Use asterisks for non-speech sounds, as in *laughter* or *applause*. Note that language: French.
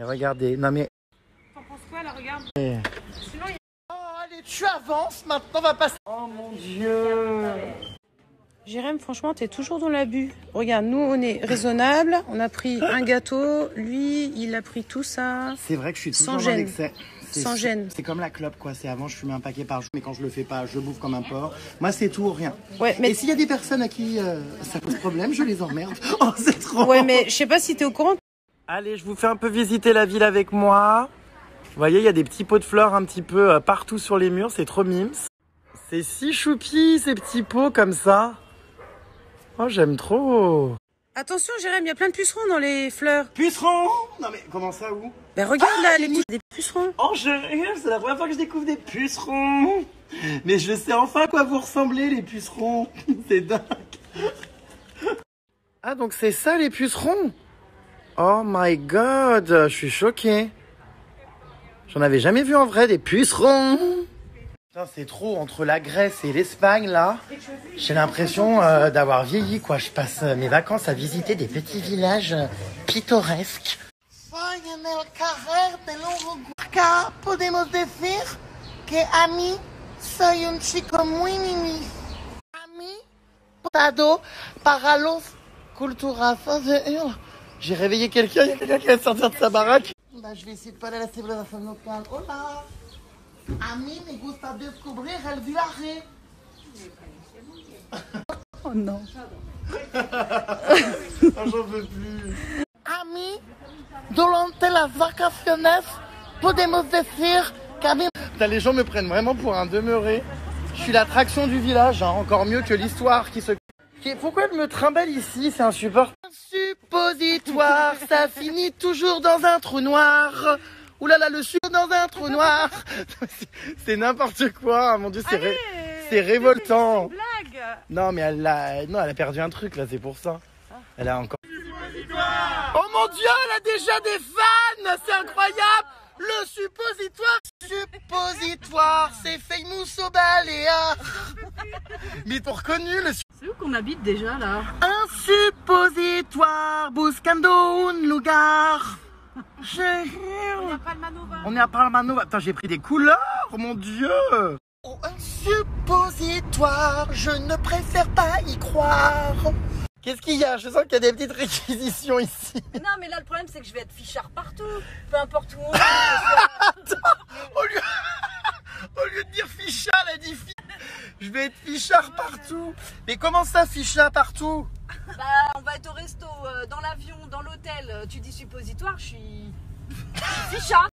Et regardez, non mais... T'en penses quoi là Regarde. Eh. Sinon, il Oh, allez, tu avances, maintenant on va passer... Oh mon Dieu Jérém, franchement, t'es toujours dans l'abus. Regarde, nous, on est raisonnable. On a pris un gâteau. Lui, il a pris tout ça. C'est vrai que je suis Sans toujours dans gêne. Sans gêne. C'est comme la clope, quoi. C'est avant, je fumais un paquet par jour, mais quand je le fais pas, je bouffe comme un porc. Moi, c'est tout ou rien. Ouais, mais, Et s'il y a des personnes à qui euh, ça pose problème, je les emmerde. *laughs* Oh, c'est trop ouais, mais je sais pas si t'es au courant. Allez, je vous fais un peu visiter la ville avec moi. Vous voyez, il y a des petits pots de fleurs un petit peu euh, partout sur les murs, c'est trop mimes. C'est si choupi, ces petits pots comme ça. Oh, j'aime trop. Attention, Jérém, il y a plein de pucerons dans les fleurs. Pucerons? Non mais comment ça où? Ben regarde là, les petits des pucerons. Oh, je c'est la première fois que je découvre des pucerons. Mais je sais enfin à quoi vous ressemblez, les pucerons. *laughs* C'est dingue. Ah, donc c'est ça, les pucerons? Oh my god, je suis choqué. J'en avais jamais vu en vrai des pucerons. Putain, c'est trop entre la Grèce et l'Espagne là. J'ai l'impression euh, d'avoir vieilli quoi. Je passe euh, mes vacances à visiter des petits villages euh, pittoresques. Que a mí soy un chico muy mimi. A mí, dado para los culturazos de Hurle. J'ai réveillé quelqu'un, il y a quelqu'un qui va sortir de sa baraque. Bah, je vais essayer de parler à la civilización local. Hola. A mí me gusta descubrir el viaje. Ah, J'en veux plus. A mí, durante las vacaciones, podemos decir que Putain, les gens me prennent vraiment pour un demeuré. Je suis l'attraction du village, hein, encore mieux que l'histoire qui se... Pourquoi elle me trimballe ici C'est insupportable. Suppositoire, ça finit toujours dans un trou noir. Ouh là là, le sucre dans un trou noir. *laughs* C'est- n'importe quoi, mon dieu, c'est ré- c'est révoltant. Blague. Non, mais elle a, non, elle a perdu un truc là, c'est pour ça. Elle a encore. Oh mon dieu, elle a déjà des fans, c'est incroyable. Le suppositoire, suppositoire, c'est famous au baléa. *laughs* Mais pour reconnu le qu'on habite déjà là un suppositoire buscando un lugar. *laughs* J'ai- Palmanova. On est à Palmanova. Attends, j'ai pris des couleurs, mon dieu. Oh, un suppositoire, je ne préfère pas y croire. Qu'est-ce qu'il y a? Je sens qu'il y a des petites réquisitions ici. Non, mais là, le problème, c'est que je vais être fichard partout. Peu importe où on est lieu, au lieu de dire fichard, elle a dit fi... Je vais être fichard partout. Mais comment ça, fichard partout Bah, on va être au resto, euh, dans l'avion, dans l'hôtel. euh, Tu dis suppositoire, je suis. Je suis *laughs* fichard.